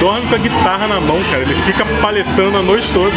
dorme com a guitarra na mão, cara. Ele fica paletando a noite toda.